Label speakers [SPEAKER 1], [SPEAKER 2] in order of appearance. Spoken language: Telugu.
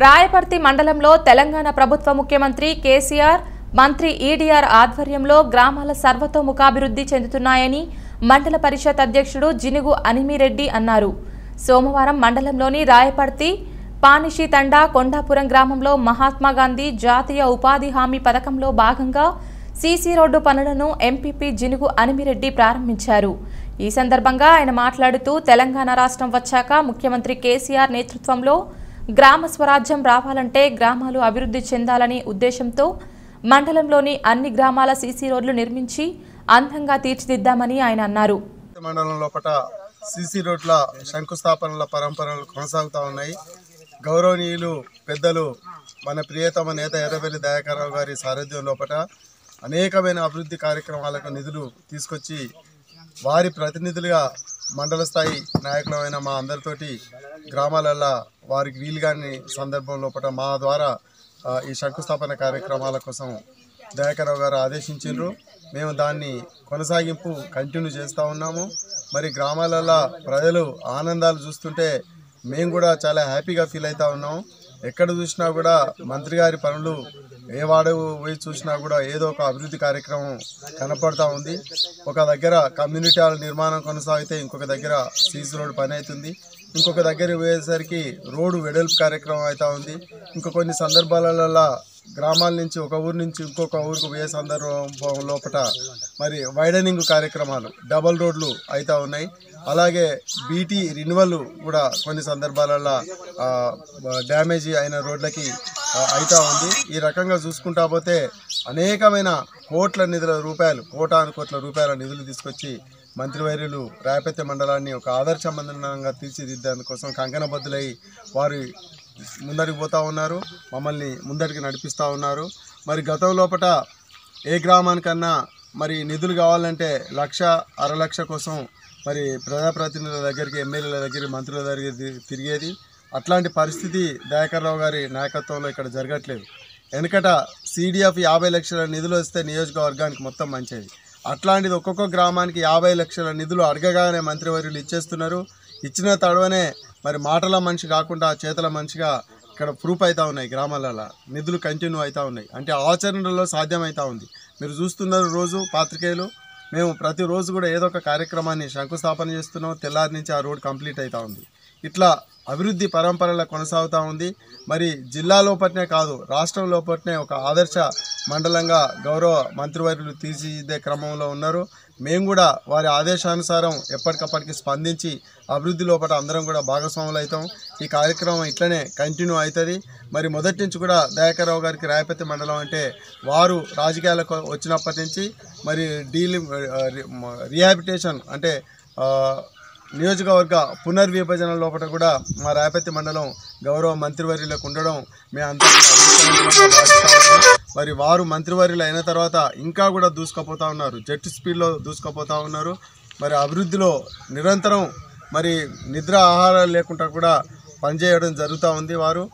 [SPEAKER 1] రాయపర్తి మండలంలో తెలంగాణ ప్రభుత్వ ముఖ్యమంత్రి కేసీఆర్ మంత్రి ఈడీఆర్ ఆధ్వర్యంలో గ్రామాల సర్వతోముఖాభివృద్ధి చెందుతున్నాయని మండల పరిషత్ అధ్యక్షుడు జినుగు అనిమిరెడ్డి అన్నారు. సోమవారం మండలంలోని రాయపర్తి పానిషి తండా కొండాపురం గ్రామంలో మహాత్మా గాంధీ జాతీయ ఉపాధి హామీ పథకంలో భాగంగా సీసీ రోడ్డు పనులను ఎంపీపీ జినుగు అనిమిరెడ్డి ప్రారంభించారు. ఈ సందర్భంగా ఆయన మాట్లాడుతూ తెలంగాణ రాష్ట్రం వచ్చాక ముఖ్యమంత్రి కేసీఆర్ నేతృత్వంలో గ్రామ స్వరాజ్యం రావాలంటే గ్రామాలు అభివృద్ధి చెందాలని ఉద్దేశంతో మండలంలోని అన్ని గ్రామాల సీసీ రోడ్లు నిర్మించి అందంగా తీర్చిదిద్దామని ఆయన అన్నారు.
[SPEAKER 2] మండలం లోపల సీసీ రోడ్ల శంకుస్థాపనల పరంపరలు కొనసాగుతూ ఉన్నాయి. గౌరవనీయులు పెద్దలు మన ప్రియతమ నేత ఎర్రవెల్లి దయాకరరావు గారి సారథ్యం లోపల అనేకమైన అభివృద్ధి కార్యక్రమాలకు నిధులు తీసుకొచ్చి వారి ప్రతినిధులుగా మండల స్థాయి నాయకులమైన మా అందరితోటి గ్రామాలల్లో వారికి వీలుగాని సందర్భం లోపల మా ద్వారా ఈ శంకుస్థాపన కార్యక్రమాల కోసం దయాకరావు గారు ఆదేశించారు మేము దాన్ని కొనసాగింపు కంటిన్యూ చేస్తూ ఉన్నాము. మరి గ్రామాలలో ప్రజలు ఆనందాలు చూస్తుంటే మేము కూడా చాలా హ్యాపీగా ఫీల్ అవుతూ ఉన్నాం ఎక్కడ చూసినా కూడా మంత్రి గారి పనులు ఏ వాడు పోయి చూసినా కూడా ఏదో ఒక అభివృద్ధి కార్యక్రమం కనపడతా ఉంది. ఒక దగ్గర కమ్యూనిటీ హాల్ నిర్మాణం కొనసాగితే ఇంకొక దగ్గర సీసీ రోడ్ పని అవుతుంది. ఇంకొక దగ్గర పోయేసరికి రోడ్డు వెడల్పు కార్యక్రమం అవుతా ఉంది. ఇంకా కొన్ని సందర్భాలలో గ్రామాల నుంచి ఒక ఊరు నుంచి ఇంకొక ఊరికి పోయే సందర్భం లోపల మరి వైడనింగ్ కార్యక్రమాలు డబల్ రోడ్లు అవుతా ఉన్నాయి. అలాగే బీటీ రిన్యువల్ కూడా కొన్ని సందర్భాలలో డ్యామేజ్ అయిన రోడ్లకి ఆ, అవుతా ఉంది. ఈ రకంగా చూసుకుంటా పోతే అనేకమైన కోట్ల నిధుల రూపాయలు కోటాను కోట్ల రూపాయల నిధులు తీసుకొచ్చి మంత్రివర్యులు రాయపత్తి మండలాన్ని ఒక ఆదర్శమందంగా కోసం కంకణబద్దులై వారి ముందరికి పోతా ఉన్నారు. మమ్మల్ని ముందరికి నడిపిస్తూ ఉన్నారు. మరి గతం లోపల ఏ గ్రామానికన్నా మరి నిధులు కావాలంటే లక్ష అర లక్ష కోసం మరి ప్రజాప్రతినిధుల దగ్గరికి ఎమ్మెల్యేల దగ్గర మంత్రుల దగ్గర తిరిగేది. అట్లాంటి పరిస్థితి దయాకర్రావు గారి నాయకత్వంలో ఇక్కడ జరగట్లేదు. వెనకట సీడీఎఫ్ యాభై లక్షల నిధులు వస్తే నియోజకవర్గానికి మొత్తం మంచిది. అట్లాంటిది ఒక్కొక్క గ్రామానికి యాభై లక్షల నిధులు అడగగానే మంత్రివర్యులు ఇచ్చేస్తున్నారు. ఇచ్చిన తడవనే మరి మాటల మనిషి కాకుండా చేతల మనిషిగా ఇక్కడ ప్రూఫ్ అవుతా ఉన్నాయి గ్రామాలలో. నిధులు కంటిన్యూ అవుతా ఉన్నాయి. అంటే ఆచరణలో సాధ్యమవుతా ఉంది. మీరు చూస్తున్నారు రోజు పాత్రికేయులు. మేము ప్రతిరోజు కూడా ఏదో ఒక కార్యక్రమాన్ని శంకుస్థాపన చేస్తున్నాం. తెల్లారి నుంచి ఆ రోడ్ కంప్లీట్ అవుతా ఉంది. ఇట్లా అభివృద్ధి పరంపరలో కొనసాగుతూ ఉంది. మరి జిల్లా లోపట్నే కాదు రాష్ట్రం లోపట్నే ఒక ఆదర్శ మండలంగా గౌరవ మంత్రివర్యులు తీర్చిదిద్దే క్రమంలో ఉన్నారు. మేము కూడా వారి ఆదేశానుసారం ఎప్పటికప్పటికి స్పందించి అభివృద్ధి లోపల అందరం కూడా భాగస్వాములు అవుతాం. ఈ కార్యక్రమం ఇట్లనే కంటిన్యూ అవుతుంది. మరి మొదటి నుంచి కూడా దయాకర్రావు గారికి రాయపతి మండలం అంటే వారు రాజకీయాలకు వచ్చినప్పటి నుంచి మరి డీలి రిహాబిటేషన్ అంటే నియోజకవర్గ పునర్విభజన లోపల కూడా మా రాయపతి మండలం గౌరవ మంత్రివర్యులకు ఉండడం మేము అందరం మరి వారు మంత్రివర్యులు అయిన తర్వాత ఇంకా కూడా దూసుకుపోతా ఉన్నారు. జెట్ స్పీడ్లో దూసుకుపోతా ఉన్నారు. మరి అభివృద్ధిలో నిరంతరం మరి నిద్ర ఆహారాలు లేకుండా కూడా పనిచేయడం జరుగుతూ ఉంది వారు.